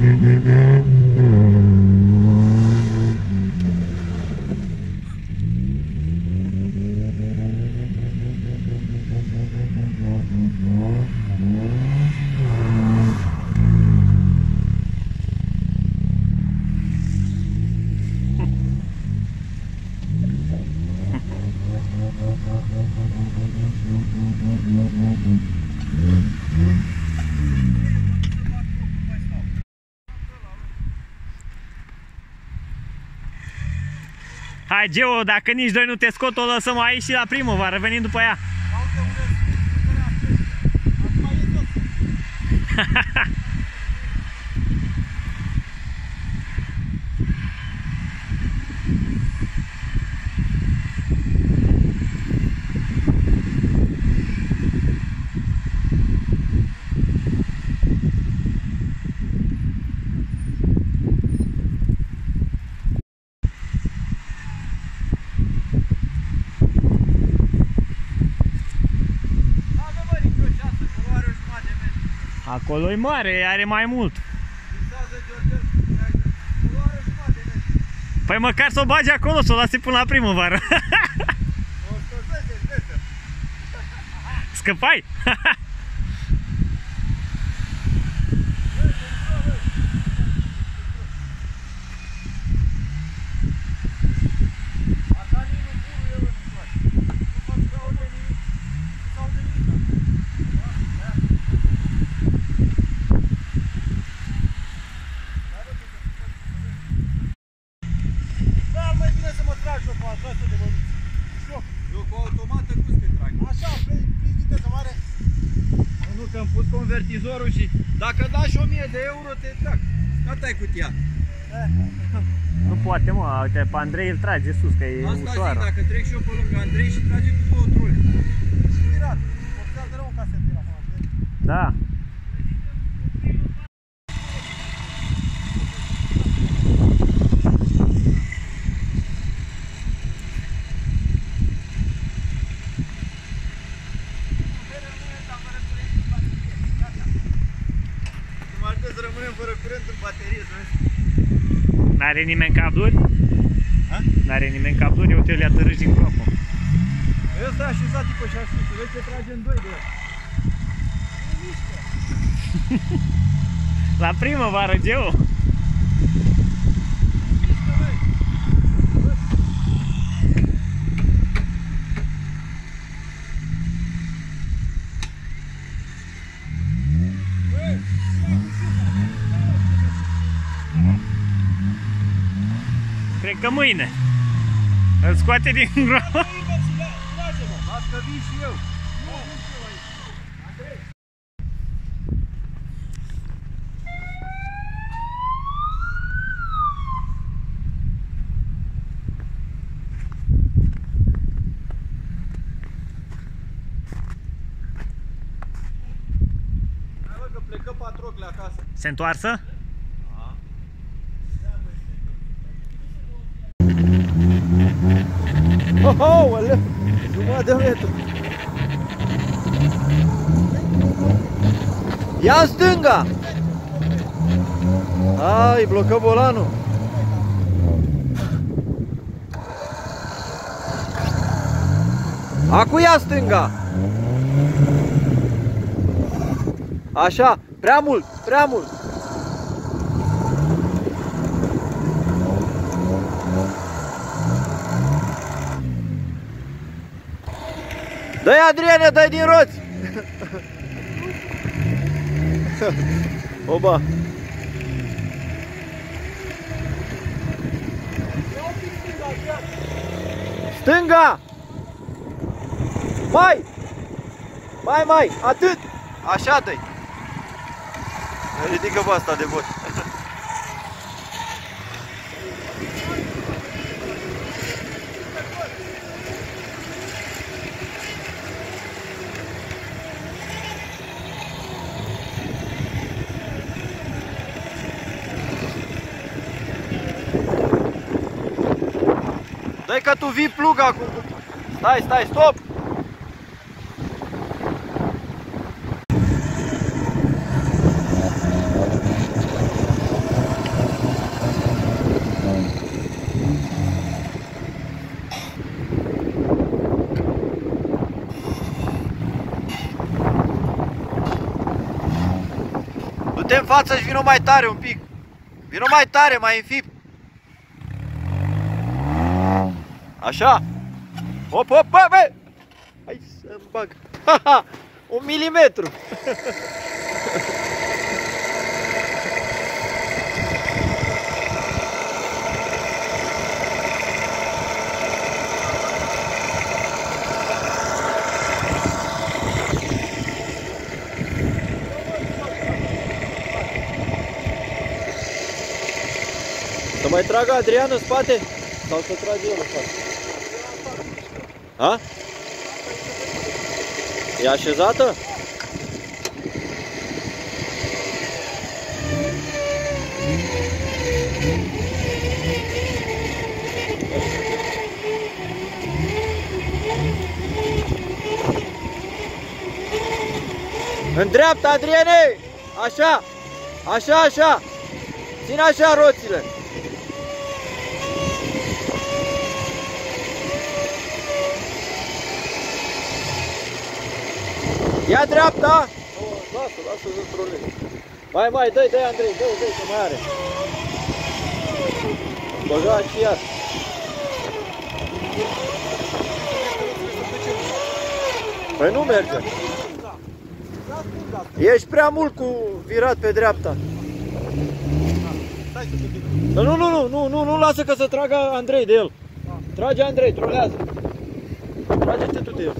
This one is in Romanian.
Mm-hmm. Hai, Geo, dacă nici doi nu te scot, o lăsăm aici și la primăvară, venim după ea. Acolo e mare, are mai mult. Păi măcar să o bagi acolo, să o lasi până la primăvară. Scăpai? convertizorul și dacă dași 1000 de euro te trag. Gata ai cutia. Nu poate mă, uite, pe Andrei îl trage sus, că e Asta ușoară. zic, dacă trec și eu pe lângă Andrei și trage cu două trule. Da. Marcă să rămânem fără curent în baterie, să vezi. N-are nimeni cabluri? Ha? N-are nimeni cabluri, uite, le-a târâși din groapă. Ăsta a așezat tipă și sus, să vezi ce trage în doi de el. La primăvară, Geo. Cred că mâine. Îl scoate din groapă. Las că vin și eu. Hai bă, că plecă Patrocle acasă. Se întoarsă? Oh, oh, aleu, jumătate de metru. Ia în stânga! Ai, blocă volanul. Acu ia stânga! Așa, prea mult, prea mult. Dă-i Adriane, dă din roți! Oba! Stânga! Mai! Mai, mai! Atât! Așa dă-i! Ridică pe asta de voi. Dai că tu vii plug acum. Stai, stai, stop! Du-te în față și vino mai tare un pic. Vino mai tare, mai înfip. Așa. Hop, hop, bă, bă! Hai să bag. Ha, ha, un milimetru. Să mai tragă Adrian în spate sau să trage el în spate? Ha? E așezată? În dreapta, Adriene! Așa! Așa, așa! Ține așa roțile! Ia dreapta! Oh, lasă, lasă să trolezi. Mai, mai, dă-i, dă-i, Andrei, dă-i, dă-i, că mai are. Băga și iar. Păi nu merge. Ești prea mult cu virat pe dreapta. Nu, nu, nu, nu, nu, nu lasă că să tragă Andrei de el. Trage Andrei, trolează. Trage-te tu de el.